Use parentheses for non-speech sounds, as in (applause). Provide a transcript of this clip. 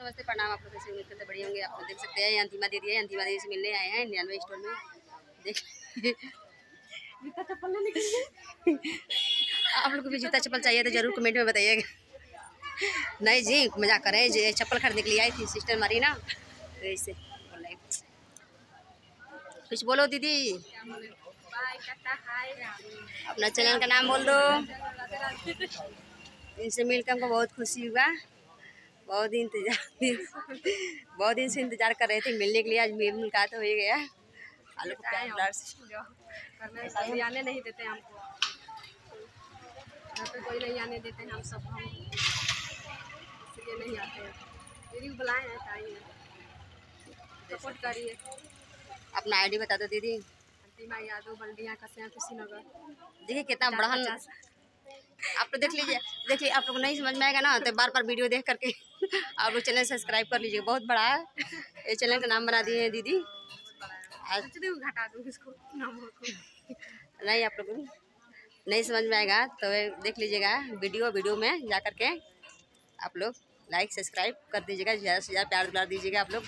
नमस्ते प्रणाम। आप लोग कैसे उम्मीद करते बढ़िया होंगे। आप लोग देख सकते हैं अंतिमा दीदी है। अंतिमा दीदी से मिलने आए हैं निन्यानवे स्टोर में। देख (laughs) जूता चप्पल आप लोग को भी जूता चप्पल चाहिए तो ज़रूर कमेंट में बताइएगा। नहीं जी मज़ाक करें जी चप्पल खरीदने के लिए आई थी सिस्टर मारी ना। तो इससे कुछ बोलो दीदी। अपना चैनल का नाम बोल दो। इनसे मिलकर हमको बहुत खुशी हुआ। बहुत दिन इंतज़ार बहुत दिन से इंतज़ार कर रहे थे मिलने के लिए आज मेरी मुलाकात हो ही गया। आलू को प्यार प्यार से। जो करने कोई आने नहीं देते हमको घर पे कोई नहीं आने देते हम सब हम। इसलिए नहीं आते। हैं दीदी बुलाए हैं ताई सपोर्ट करिए। अपना आईडी बता दो दीदी। अंतिमा यादव बल्डिया कसिया कुशीनगर। देखिए कितना बढ़न आप लोग देख लीजिए देखिए आप लोग को नहीं समझ में आएगा ना तो बार बार वीडियो देख करके (laughs) आप लोग चैनल सब्सक्राइब कर लीजिए बहुत बड़ा है। ये चैनल का नाम बना दिए हैं दीदी। आज अच्छा देखो घटा दूँ इसको नहीं। आप लोग नहीं समझ में आएगा तो देख लीजिएगा वीडियो वीडियो में जा करके आप लोग लाइक सब्सक्राइब कर दीजिएगा ज़्यादा से ज़्यादा प्यार दुलार दीजिएगा आप लोग।